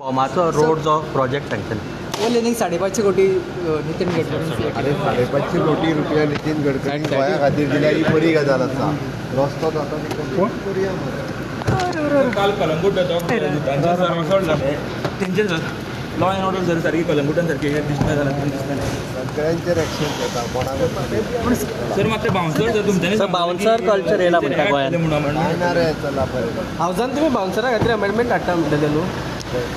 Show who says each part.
Speaker 1: बोमाचो road जो project sanction
Speaker 2: वो लेनीक साडेपाचशे कोटी अ, नितीन गडकरी.
Speaker 3: आनी साडेपाचशे कोटी रुपया नितीन गडकरी. गोंया खातीर दिल्या ही बरी गजाल आसा रस्तो जाता.
Speaker 4: काल कलंगूट येतो तांचे सर्व सोडला. तेंचे लॉ अँड ऑर्डर जर सारखी कलंगूटान सारखी हे दिसना जाल्यार दिसना
Speaker 3: सगळ्यांचेर एक्शन घेता कोणाक
Speaker 4: सर ते बाउन्सर जर तुमच्यांनी
Speaker 1: सर, bouncer culture येयला म्हणटा गोंयांत.
Speaker 4: म्हणून?
Speaker 3: काय ना रे चला बरें
Speaker 2: हावजान तुमी बाउन्सरा खातीर अमेंडमेंट हाडटा म्हणटले न्हू But